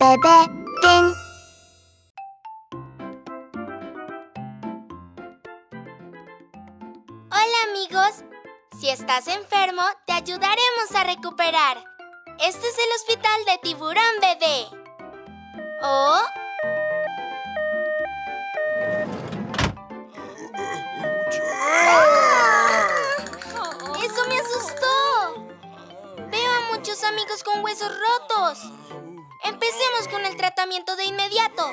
Bebé Fin. Hola amigos, si estás enfermo te ayudaremos a recuperar. Este es el hospital de tiburón bebé. ¿Oh? ¡Eso me asustó! Veo a muchos amigos con huesos rotos. Empecemos con el tratamiento de inmediato.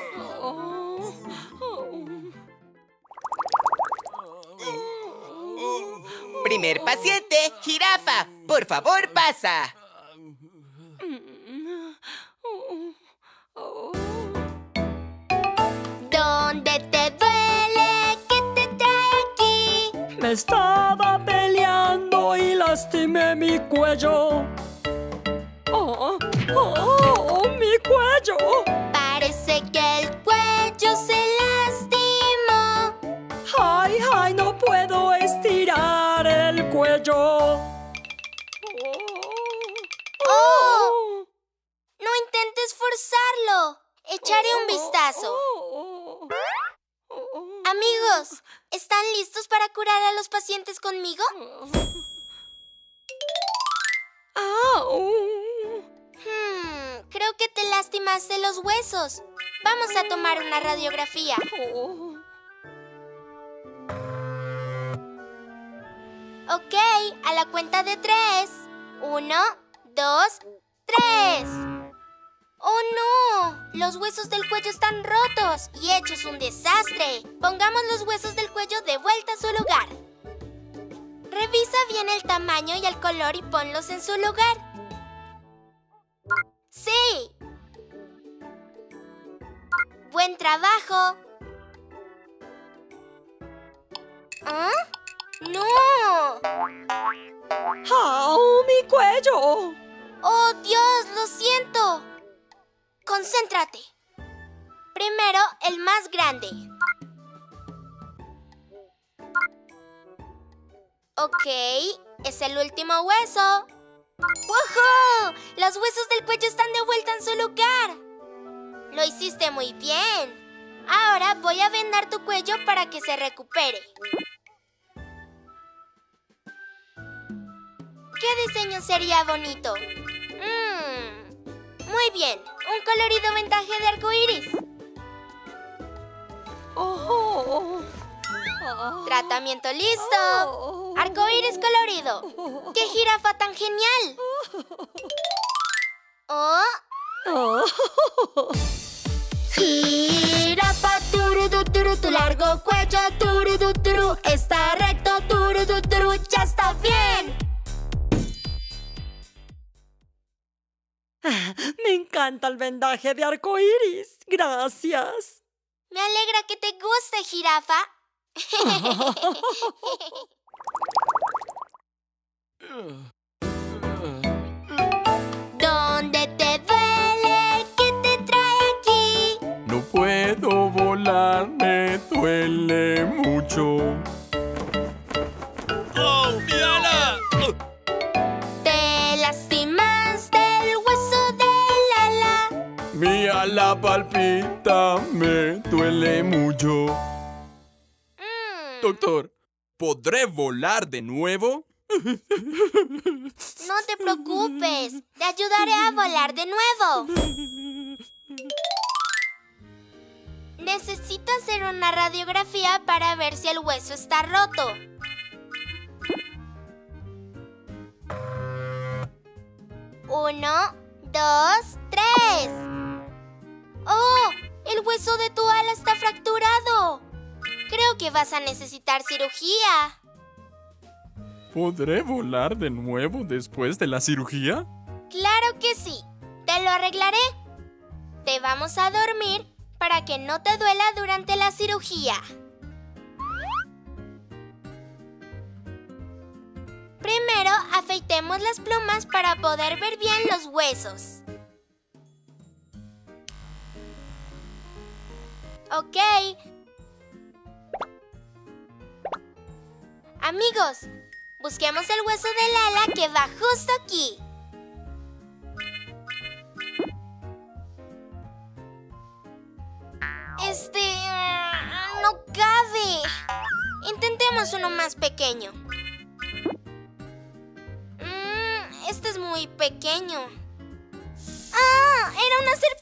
Primer paciente, jirafa. Por favor, pasa. ¿Dónde te duele? ¿Qué te trae aquí? Me estaba peleando y lastimé mi cuello. Echaré un vistazo. Amigos, ¿están listos para curar a los pacientes conmigo? Hmm, creo que te lastimaste los huesos. Vamos a tomar una radiografía. Ok, a la cuenta de tres. Uno, dos, tres. ¡Oh, no! Los huesos del cuello están rotos y hechos un desastre. Pongamos los huesos del cuello de vuelta a su lugar. Revisa bien el tamaño y el color y ponlos en su lugar. ¡Sí! ¡Buen trabajo! ¿Ah? ¡No! ¡Au! ¡Mi cuello! ¡Oh, Dios! ¡Lo siento! Concéntrate. Primero, el más grande. Ok, es el último hueso. ¡Woohoo! Los huesos del cuello están de vuelta en su lugar. Lo hiciste muy bien. Ahora voy a vendar tu cuello para que se recupere. ¿Qué diseño sería bonito? Muy bien, un colorido vendaje de arco iris. Oh. Tratamiento listo. Arco iris colorido. ¡Qué jirafa tan genial! ¿Oh? Jirafa, turu, turu, tu largo cuello, turu, turu, está recto, turu, turu, ya está bien. Me encanta el vendaje de arco iris. Gracias. Me alegra que te guste, jirafa. ¿Dónde te duele? ¿Qué te trae aquí? No puedo volar, me duele mucho. Ala palpita, me duele mucho. Mm, Doctor, ¿podré volar de nuevo? no te preocupes. Te ayudaré a volar de nuevo. Necesito hacer una radiografía para ver si el hueso está roto. Uno, dos, tres. ¡Oh! El hueso de tu ala está fracturado. Creo que vas a necesitar cirugía. ¿Podré volar de nuevo después de la cirugía? Claro que sí. Te lo arreglaré. Te vamos a dormir para que no te duela durante la cirugía. Primero, afeitemos las plumas para poder ver bien los huesos. Ok. Amigos, busquemos el hueso del ala que va justo aquí. Este... ah, no cabe. Intentemos uno más pequeño. Mm, este es muy pequeño. ¡Ah! ¡Era una serpiente!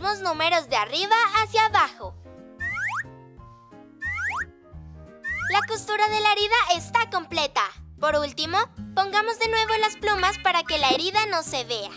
Números de arriba hacia abajo. La costura de la herida está completa. Por último, pongamos de nuevo las plumas para que la herida no se vea.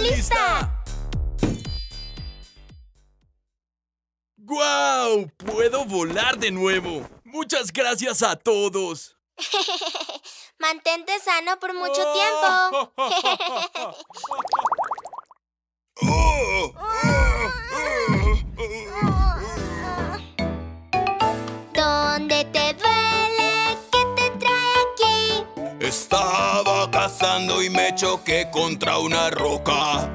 Lista. ¡Guau! ¡Puedo volar de nuevo! ¡Muchas gracias a todos! Mantente sano por mucho tiempo. Estaba cazando y me choqué contra una roca.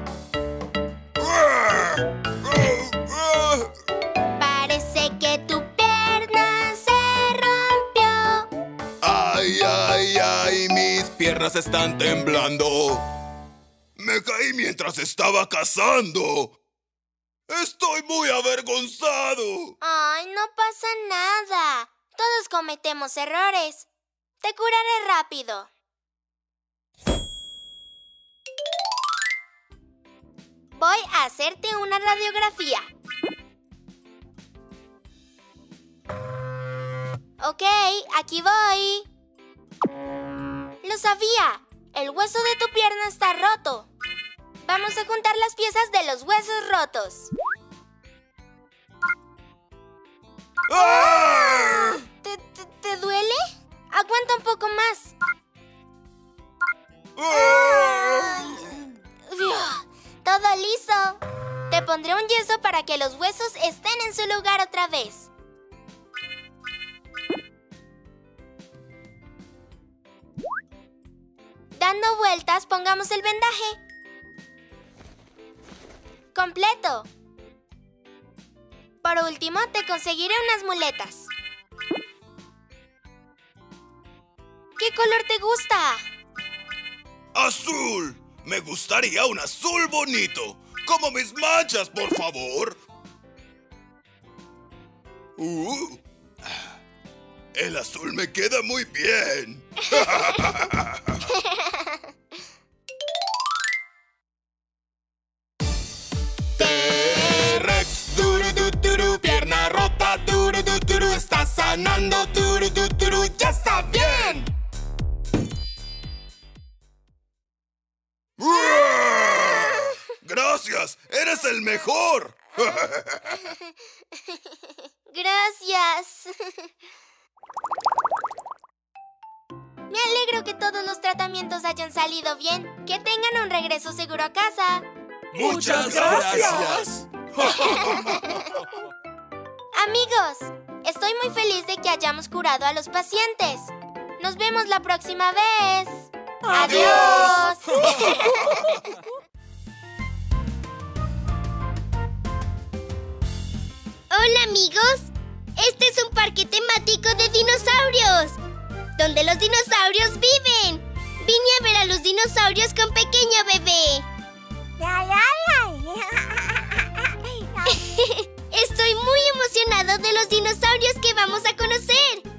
Parece que tu pierna se rompió. Ay, ay, ay, mis piernas están temblando. Me caí mientras estaba cazando. Estoy muy avergonzado. Ay, no pasa nada. Todos cometemos errores. Te curaré rápido. Voy a hacerte una radiografía. Ok, aquí voy. Lo sabía. El hueso de tu pierna está roto. Vamos a juntar las piezas de los huesos rotos. ¡Ah! ¿Te, te- te duele? Aguanta que los huesos estén en su lugar otra vez. Dando vueltas, pongamos el vendaje. Completo. Por último, te conseguiré unas muletas. ¿Qué color te gusta? ¡Azul! Me gustaría un azul bonito. Como mis manchas, por favor. Uh, el azul me queda muy bien. T-Rex, duro, du, duro, pierna rota, duro, du, duro, está sanando, Gracias, eres el mejor. Gracias. Me alegro que todos los tratamientos hayan salido bien. Que tengan un regreso seguro a casa. Muchas gracias. Amigos, estoy muy feliz de que hayamos curado a los pacientes. Nos vemos la próxima vez. Adiós. Hola amigos, este es un parque temático de dinosaurios, donde los dinosaurios viven. Vine a ver a los dinosaurios con pequeño bebé. Estoy muy emocionado de los dinosaurios que vamos a conocer.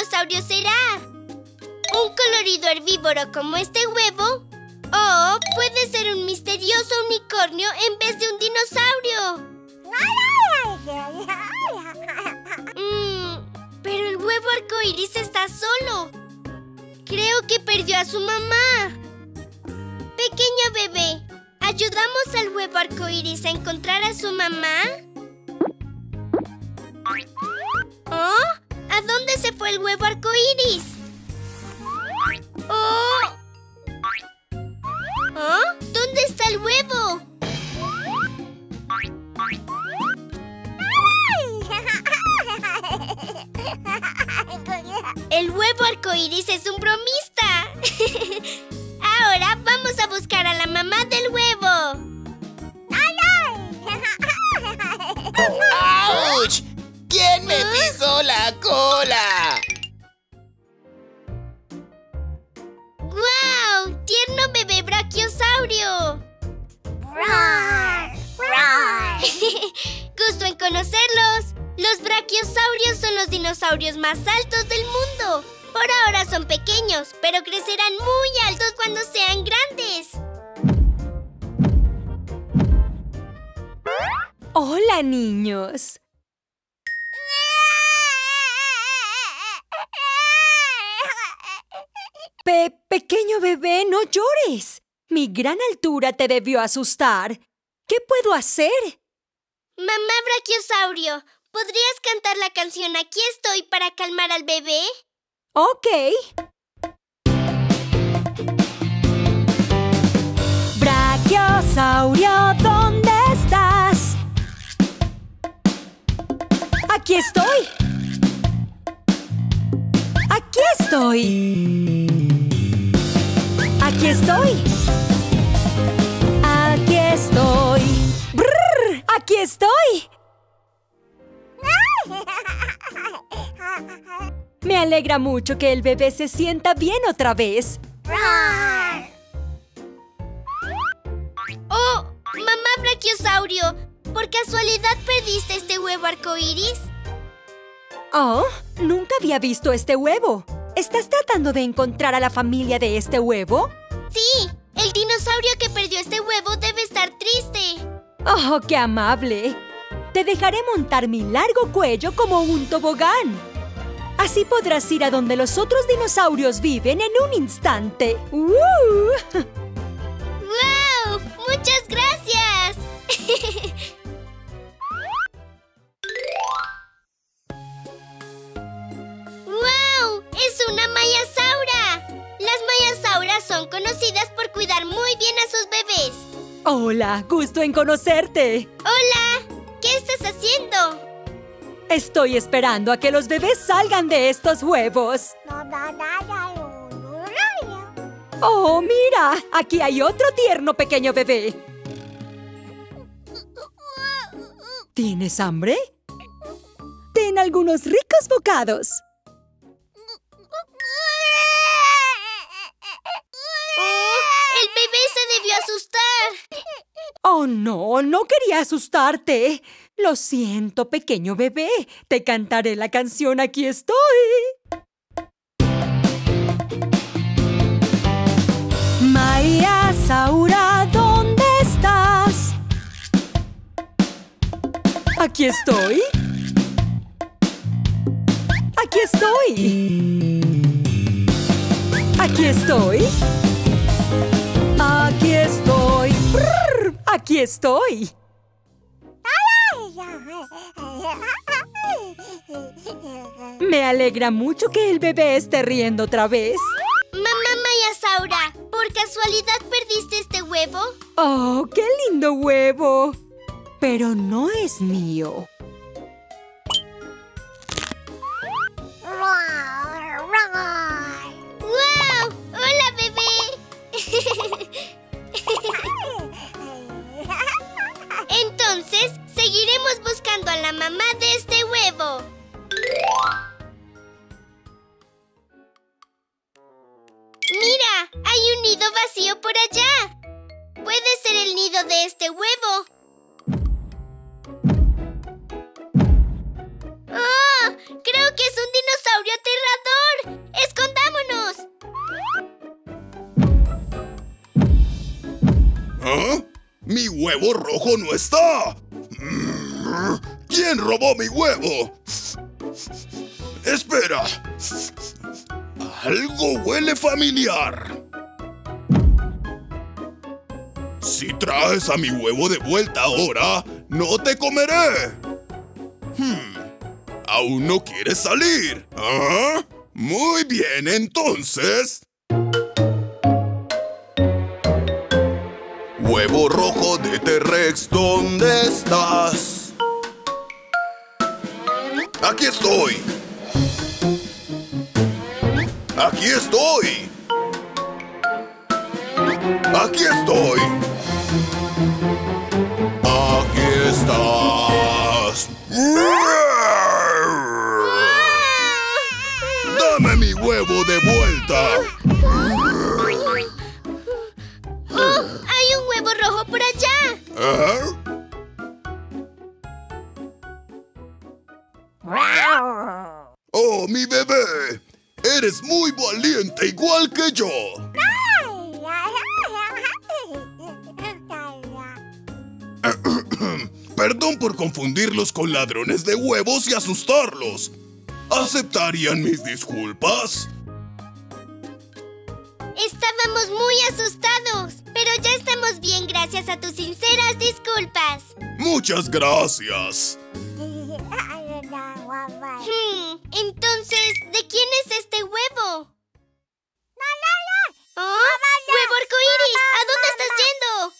Dinosaurio será? ¿Un colorido herbívoro como este huevo? ¿O puede ser un misterioso unicornio en vez de un dinosaurio? Mm, pero el huevo arcoíris está solo. Creo que perdió a su mamá. Pequeño bebé, ¿ayudamos al huevo arcoíris a encontrar a su mamá? ¿Oh? ¿A dónde se fue el huevo arcoíris? ¡Oh! ¿Oh? ¿Dónde está el huevo? El huevo arcoíris es un bromista. Ahora vamos a buscar a la mamá del huevo. ¡Auch! ¿Quién me pisó la cola? ¡Guau! ¡Tierno bebé brachiosaurio! Gusto en conocerlos. Los brachiosaurios son los dinosaurios más altos del mundo. Por ahora son pequeños, pero crecerán muy altos cuando sean grandes. Hola, niños. Pe pequeño bebé, no llores. Mi gran altura te debió asustar. ¿Qué puedo hacer? Mamá brachiosaurio, ¿podrías cantar la canción Aquí estoy para calmar al bebé? Ok. Brachiosaurio, ¿dónde estás? Aquí estoy. Aquí estoy. Aquí estoy. Aquí estoy. Brrr, aquí estoy. Me alegra mucho que el bebé se sienta bien otra vez. Oh, mamá brachiosaurio, ¿por casualidad perdiste este huevo arcoíris? Oh, nunca había visto este huevo. ¿Estás tratando de encontrar a la familia de este huevo? Sí, el dinosaurio que perdió este huevo debe estar triste. Oh, qué amable. Te dejaré montar mi largo cuello como un tobogán. Así podrás ir a donde los otros dinosaurios viven en un instante. ¡Wow! ¡Muchas gracias! ¡Wow! ¡Es una mayasaura! Las mayasauras son conocidas por cuidar muy bien a sus bebés. Hola, gusto en conocerte. ¡Hola! ¿Qué estás haciendo? Estoy esperando a que los bebés salgan de estos huevos. Oh, mira, aquí hay otro tierno pequeño bebé. ¿Tienes hambre? Ten algunos ricos bocados. Asustar. Oh, no, no quería asustarte. Lo siento, pequeño bebé. Te cantaré la canción Aquí estoy. María Saura, ¿dónde estás? Aquí estoy. Aquí estoy. Aquí estoy. Aquí estoy. Brrr, aquí estoy. Me alegra mucho que el bebé esté riendo otra vez. Mamá Mayasaura, ¿por casualidad perdiste este huevo? ¡Oh, qué lindo huevo! Pero no es mío. Buscando a la mamá de este huevo. ¡Mira! Hay un nido vacío por allá. Puede ser el nido de este huevo. ¡Oh! Creo que es un dinosaurio aterrador. ¡Escondámonos! ¿Ah? ¡Mi huevo rojo no está! ¿Quién robó mi huevo? Espera. Algo huele familiar. Si traes a mi huevo de vuelta ahora, no te comeré. Hmm. ¿Aún no quieres salir? ¿Ah? Muy bien, entonces. Huevo rojo de T-Rex, ¿dónde estás? Aquí estoy. Aquí estoy. Aquí estoy. Aquí estás. Dame mi huevo de vuelta. ¡Oh! ¡Hay un huevo rojo por allá! Oh, mi bebé. Eres muy valiente igual que yo. Perdón por confundirlos con ladrones de huevos y asustarlos. ¿Aceptarían mis disculpas? Estábamos muy asustados, pero ya estamos bien gracias a tus sinceras disculpas. Muchas gracias. Hmm, entonces, ¿de quién es este huevo? ¿Oh? ¡Huevo arcoíris! ¿A dónde estás yendo?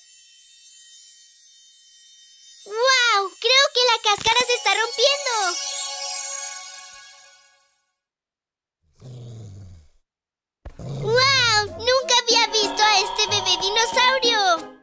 ¡Wow! Creo que la cáscara se está rompiendo. ¡Wow! Nunca había visto a este bebé dinosaurio.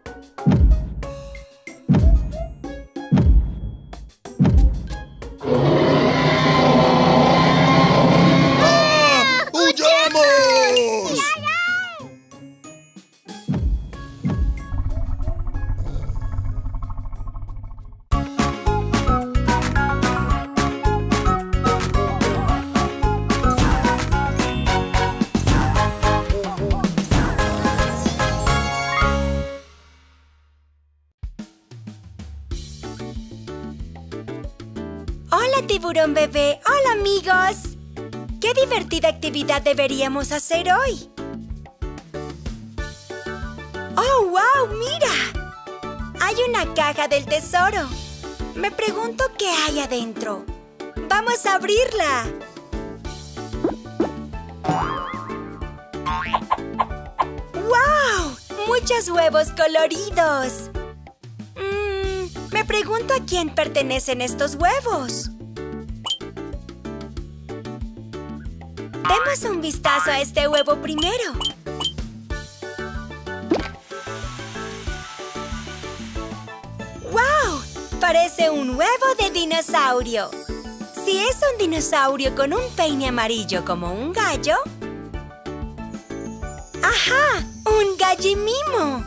Bebé. Hola, amigos. ¿Qué divertida actividad deberíamos hacer hoy? ¡Oh, wow! ¡Mira! Hay una caja del tesoro. Me pregunto qué hay adentro. ¡Vamos a abrirla! ¡Wow! ¡Muchos huevos coloridos! Mm, me pregunto a quién pertenecen estos huevos. Demos un vistazo a este huevo primero. ¡Wow! Parece un huevo de dinosaurio. Si es un dinosaurio con un peine amarillo como un gallo... ¡Ajá! ¡Un gallimimo!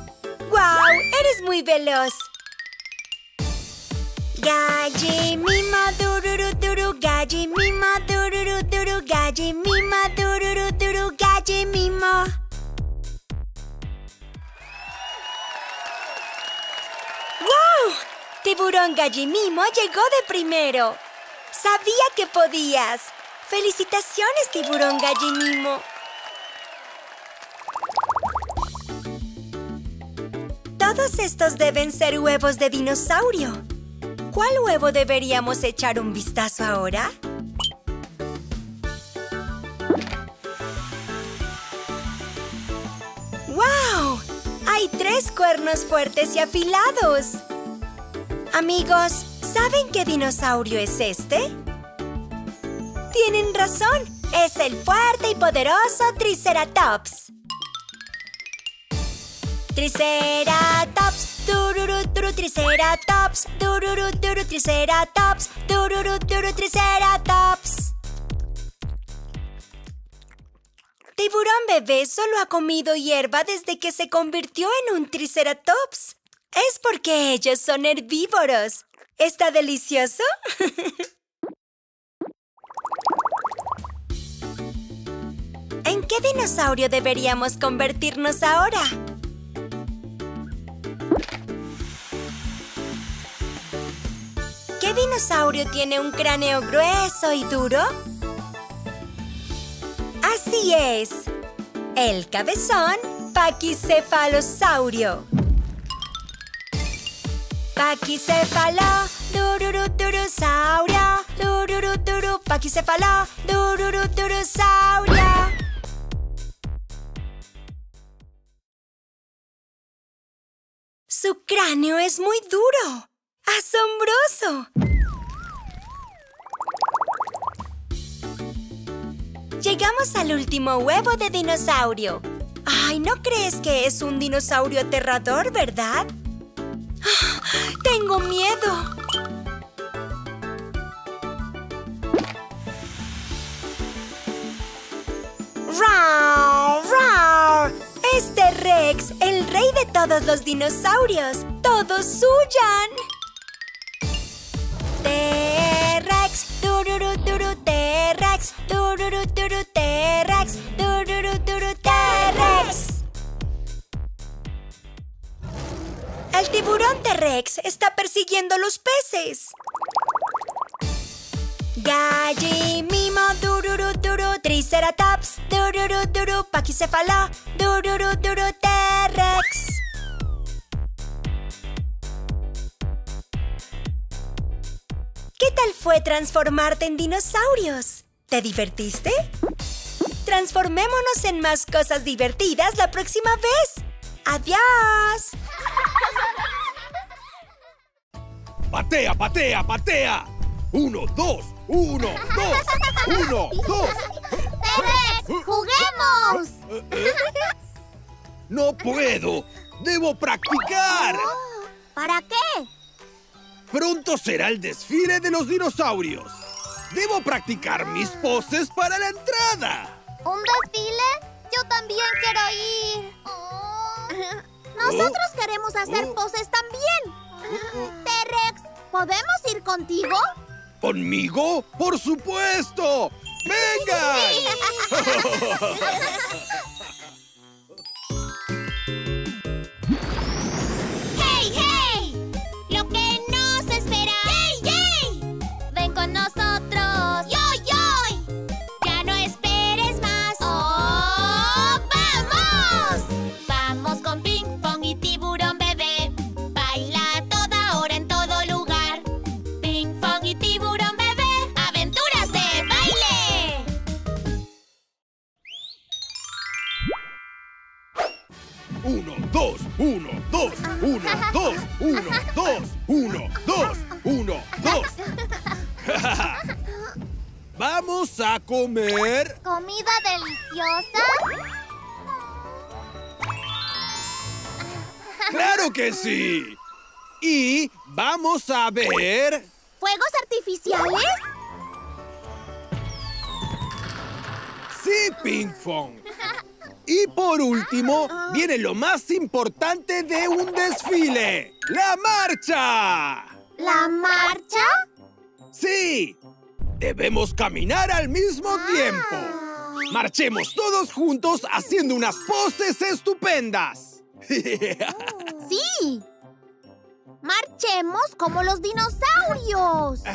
¡Wow! ¡Eres muy veloz! Gallimimo, dururu, duru, gallimimo, dururu, duru, gallimimo, Tiburón Gallimimo llegó de primero. Sabía que podías. ¡Felicitaciones, Tiburón Gallimimo! Todos estos deben ser huevos de dinosaurio. ¿Cuál huevo deberíamos echar un vistazo ahora? ¡Wow! Hay tres cuernos fuertes y afilados. Amigos, ¿saben qué dinosaurio es este? Tienen razón. Es el fuerte y poderoso Triceratops. Triceratops, tururu, turu, Triceratops, tururu, turu, Triceratops, tururu, turu, Triceratops. Tiburón bebé solo ha comido hierba desde que se convirtió en un Triceratops. Es porque ellos son herbívoros. ¿Está delicioso? ¿En qué dinosaurio deberíamos convertirnos ahora? ¿Qué dinosaurio tiene un cráneo grueso y duro? Así es, el cabezón paquicefalosaurio. Paquicefalo, dururudurusaurio, dururuduru, paquicefalo, dururudurusaurio. Su cráneo es muy duro. ¡Asombroso! Llegamos al último huevo de dinosaurio. Ay, ¿no crees que es un dinosaurio aterrador, verdad? ¡Tengo miedo! ¡Rar! ¡Rar! Este Rex, el rey de todos los dinosaurios. ¡Todos huyan! T-Rex, tururu, turu, T-Rex, tururu, turu, T-Rex, tururu, tiburón T-Rex está persiguiendo los peces. Gallimimo, dururu, duru, Triceratops, dururu, duru, Paquicefalo, dururu, duru, T-Rex. ¿Qué tal fue transformarte en dinosaurios? ¿Te divertiste? Transformémonos en más cosas divertidas la próxima vez. ¡Adiós! ¡Patea, patea, patea! ¡Uno, dos! ¡Uno, dos! ¡Uno, dos! ¡T-Rex! ¡Juguemos! ¡No puedo! ¡Debo practicar! ¿Para qué? Pronto será el desfile de los dinosaurios. Debo practicar mis poses para la entrada. ¿Un desfile? Yo también quiero ir. Nosotros queremos hacer Oh. poses también. T-Rex, ¿podemos ir contigo? ¿Conmigo? ¡Por supuesto! ¡Vengan! que sí! Y vamos a ver. ¿Fuegos artificiales? Sí, Ping Pong. Y por último, viene lo más importante de un desfile: ¡La marcha! ¿La marcha? ¡Sí! Debemos caminar al mismo tiempo. Marchemos todos juntos haciendo unas poses estupendas. Sí. Marchemos como los dinosaurios.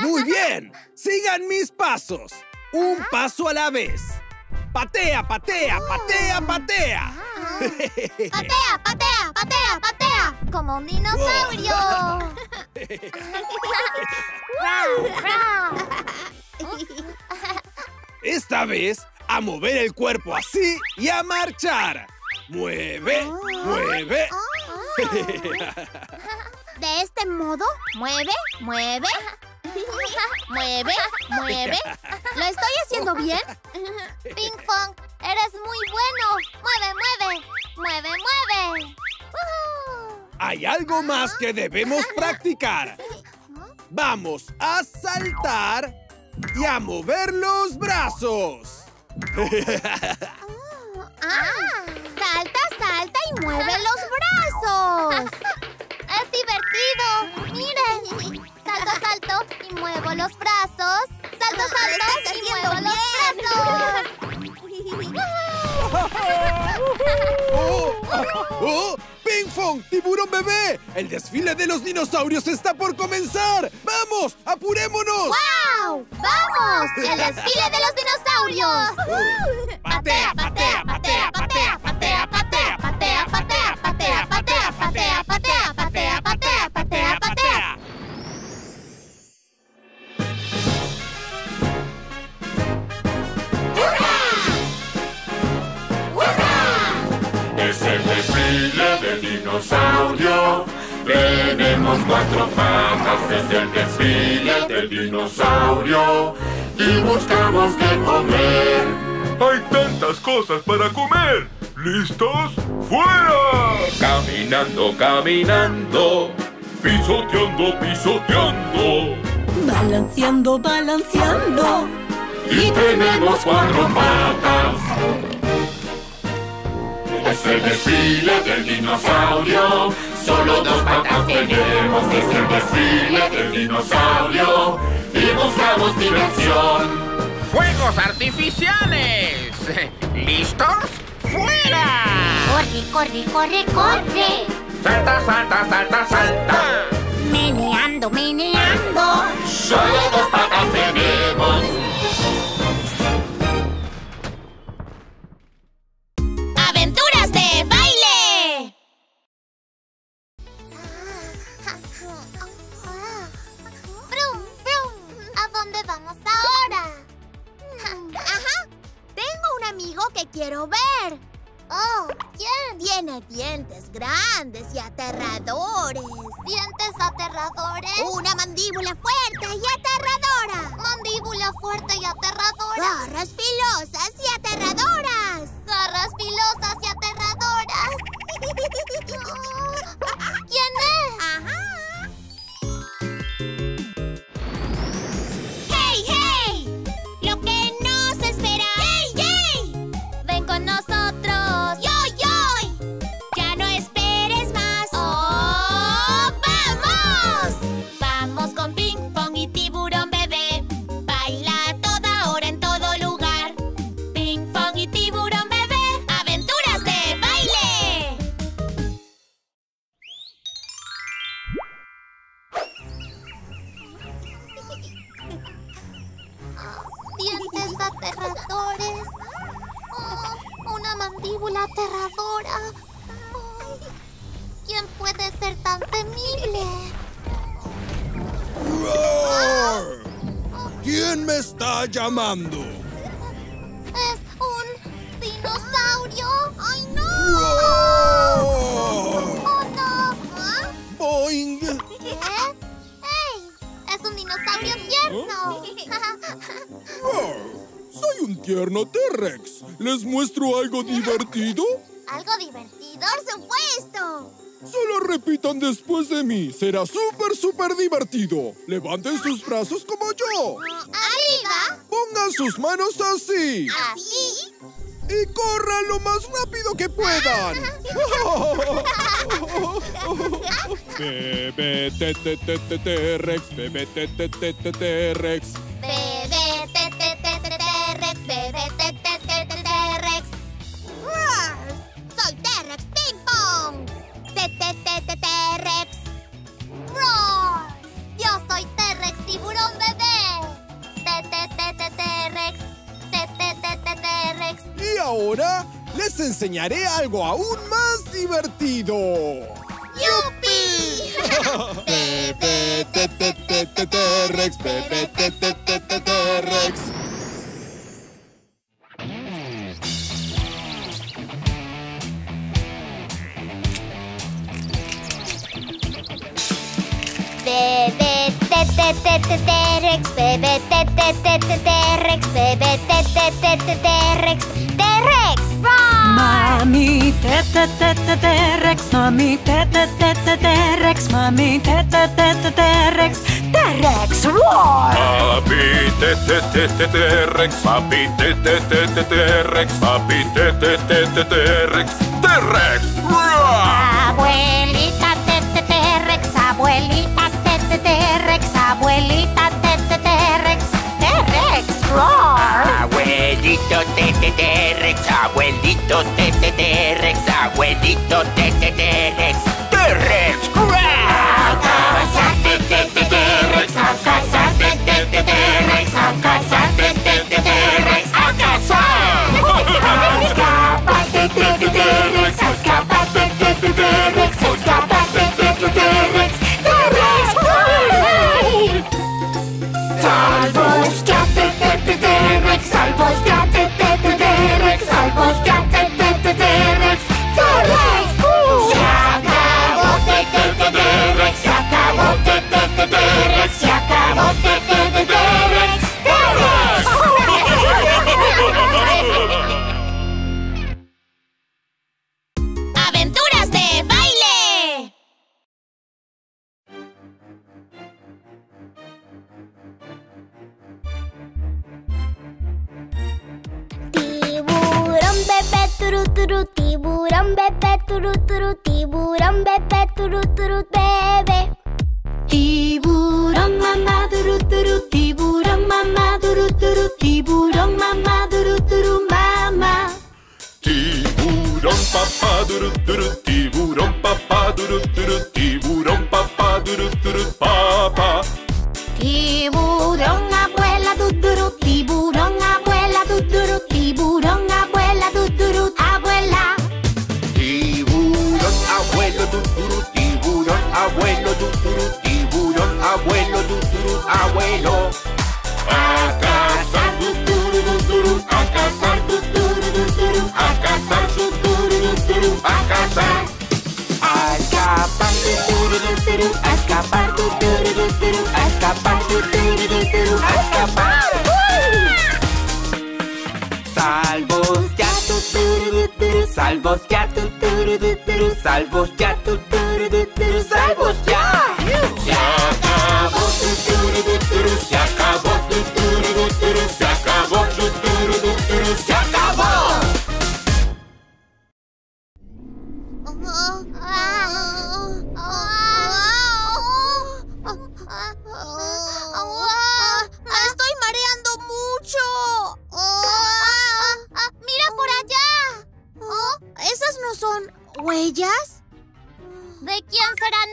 Muy bien. Sigan mis pasos. Un paso a la vez. Patea, patea, patea, patea. ¡Patea, patea, patea, patea! ¡Como un dinosaurio! Esta vez a mover el cuerpo así y a marchar. Mueve, mueve. De este modo, mueve, mueve. Mueve, mueve. ¿Lo estoy haciendo bien? Ping Pong, eres muy bueno. Mueve, mueve. Mueve, mueve. Hay algo más que debemos practicar. Vamos a saltar y a mover los brazos. Ah, salta, salta y mueve los brazos. ¡Es divertido! ¡Miren! Salto, salto y muevo los brazos. Salto, salto y muevo los brazos. ¡Oh! ¡Oh! ¡Ping Ping Pong, tiburón bebé. El desfile de los dinosaurios está por comenzar. ¡Vamos! ¡Apurémonos! ¡Wow! ¡Vamos! ¡El desfile de los dinosaurios! Patea, patea, patea, patea, patea, patea, patea, patea, patea, patea, patea, patea, dinosaurio. Tenemos cuatro patas, es el desfile del dinosaurio. Y buscamos qué comer. Hay tantas cosas para comer. ¿Listos? ¡Fuera! Caminando, caminando. Pisoteando, pisoteando. Balanceando, balanceando. Y tenemos cuatro patas. Es el desfile del dinosaurio. Solo dos patas tenemos. Es el desfile del dinosaurio. Y buscamos diversión. ¡Fuegos artificiales! ¿Listos? ¡Fuera! Corre, corre, corre, corre. ¡Salta, salta, salta, salta! Meneando, meneando. Solo dos patas tenemos. Amigo que quiero ver. Oh, ¿quién? Tiene dientes grandes y aterradores. ¿Dientes aterradores? Una mandíbula fuerte y aterradora. Mandíbula fuerte y aterradora. Garras filosas y aterradoras. Garras filosas y aterradoras. ¿Quién es? ¿Es un dinosaurio? ¡Ay, no! ¡Roar! ¡Oh, no! ¿Ah? Boing. ¿Qué? ¡Ey! ¡Es un dinosaurio tierno! Roar. Soy un tierno T-Rex. ¿Les muestro algo divertido? ¿Algo divertido? ¡Por supuesto! Solo repitan después de mí. Será súper, súper divertido. Levanten sus brazos como yo. ¡Arriba! Pongan sus manos así. ¿Así? Y corran lo más rápido que puedan. Bebé te te te te T-Rex, bebé te enseñaré algo aún más divertido. ¡Yupi! T-T-T-T-Rex, papi, T-T-T-T-Rex, papi, T-T-T-T-T-Rex, T-Rex. Abuelita T-T-T-Rex, abuelita T-T-T-Rex, abuelita T-T-T-Rex, T-Rex, roar. Abuelito T-T-T-Rex, abuelito T-T-T-Rex, abuelito T-T-T-Rex. Papá duru duru tiburón papá duru duru salvos ya, tuturu, tuturu, salvos ya. ¿De quién serán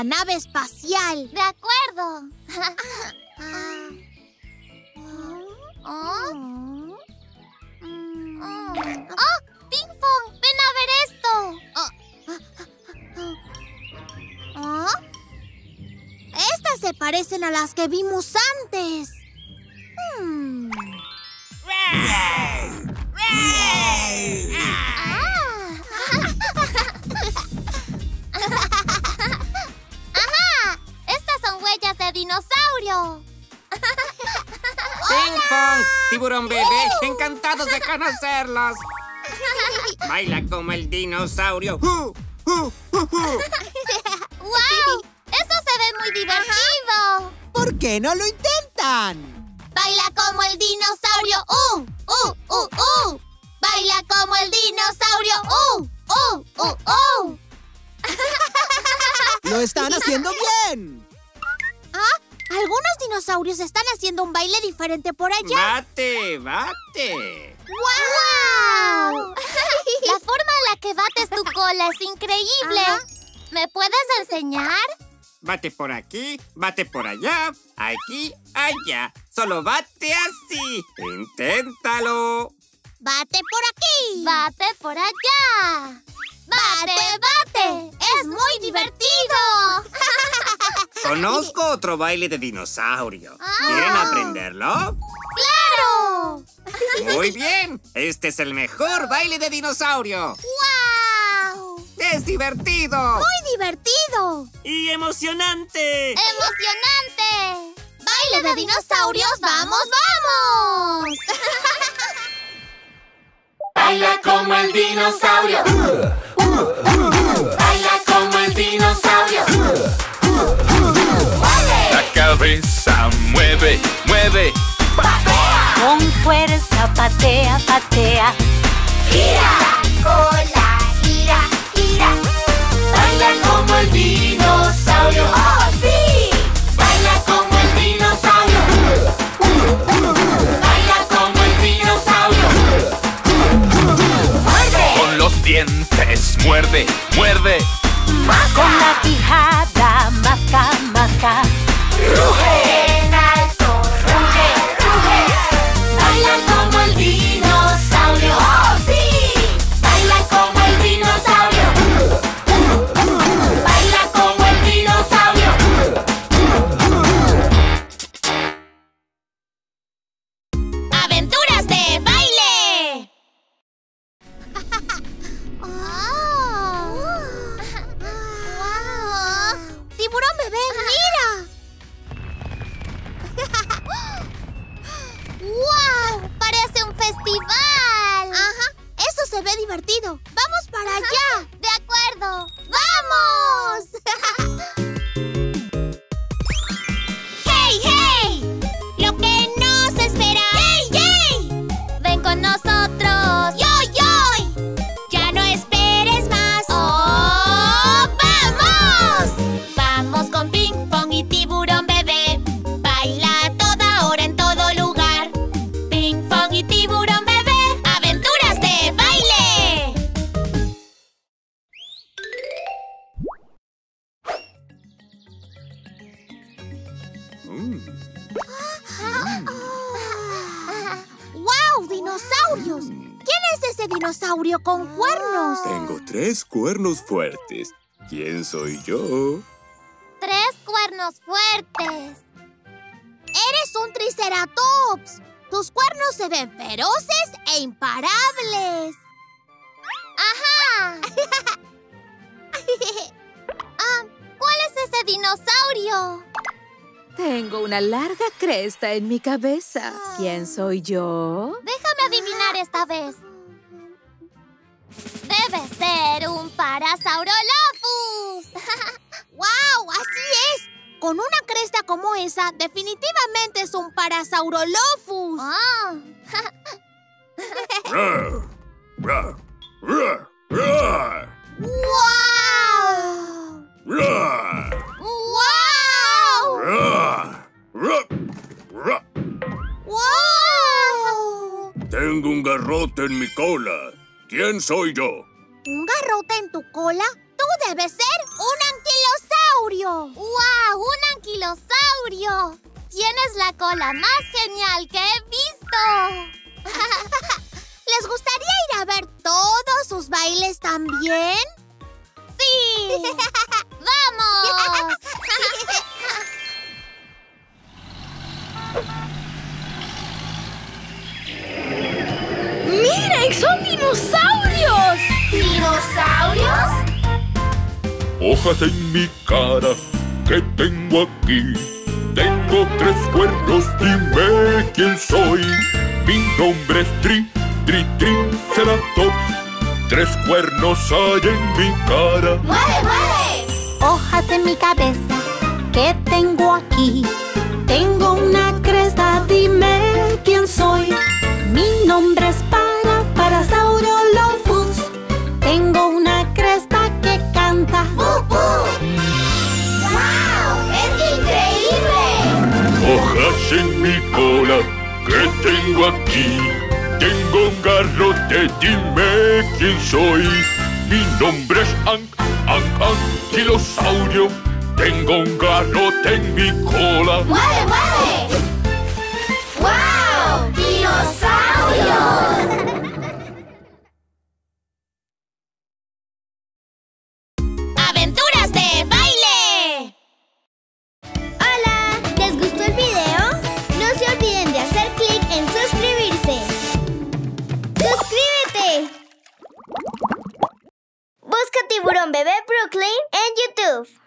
la nave espacial. De acuerdo. ¿Oh? ¡Oh! ¡Ven a ver esto! ¿Oh? Estas se parecen a las que vimos antes. Hmm. ¡Ajá! ¡Tiburón bebé! ¡Encantados de conocerlos! Baila como el dinosaurio. ¡Uh! ¡Uh! ¡Uh! ¡Uh! ¡Wow! ¡Eso se ve muy divertido! ¿Por qué no lo intentan? ¡Baila como el dinosaurio! ¡Uh! ¡Uh! ¡Uh! ¡Uh! ¡Baila como el dinosaurio! ¡Uh! ¡Uh! ¡Uh! ¡Uh! ¡Lo están haciendo bien! ¿Ah? Algunos dinosaurios están haciendo un baile diferente por allá. ¡Bate! ¡Bate! ¡Wow! La forma en la que bates tu cola es increíble. ¿Me puedes enseñar? Bate por aquí, bate por allá, aquí, allá. Solo bate así. Inténtalo. ¡Bate por aquí! ¡Bate por allá! ¡Bate, bate! ¡Es muy divertido! Conozco otro baile de dinosaurio. ¿Quieren aprenderlo? ¡Claro! Muy bien. Este es el mejor baile de dinosaurio. ¡Wow! ¡Es divertido! ¡Muy divertido! ¡Y emocionante! ¡Emocionante! ¡Baile de dinosaurios! ¡Vamos, vamos! Baila como el dinosaurio. Baila como el dinosaurio. La cabeza mueve, mueve. Con fuerza patea, patea ¡Gira! ¡Cola! ¡Gira! ¡Gira! Baila como el dinosaurio. ¡Oh, dientes, muerde, muerde. Con la quijada masca, masca. ¡En cuernos fuertes. ¿Quién soy yo? Tres cuernos fuertes. Eres un triceratops. Tus cuernos se ven feroces e imparables. Ajá. Ah, ¿Cuál es ese dinosaurio? Tengo una larga cresta en mi cabeza. ¿Quién soy yo? Déjame adivinar esta vez. Debe ser un Parasaurolophus. ¡Wow! Así es. Con una cresta como esa, definitivamente es un Parasaurolophus. Rar, ¡Wow! ¡Wow! ¡Wow! Tengo un garrote en mi cola. ¿Quién soy yo? ¿Un garrote en tu cola? Tú debes ser un anquilosaurio. ¡Wow! ¡Un anquilosaurio! Tienes la cola más genial que he visto. ¿Les gustaría ir a ver todos sus bailes también? ¡Sí! ¡Vamos! ¡Miren! ¡Son dinosaurios! ¿Dinosaurios? Hojas en mi cara, ¿qué tengo aquí? Tengo tres cuernos, dime quién soy. Mi nombre es Tri, Tri, Triceratops. Tres cuernos hay en mi cara. ¡Mueve, mueve! Hojas en mi cabeza, ¿qué tengo aquí? Tengo una cresta, dime quién soy. Mi nombre es Para, Parasaurolophus. En mi cola, ¿qué tengo aquí? Tengo un garrote, dime quién soy. Mi nombre es Ank, Ank, Anquilosaurio. Tengo un garrote en mi cola. ¡Mueve, mueve! ¡Wow! ¡Dinosaurios! Tiburón Bebé Brooklyn en YouTube.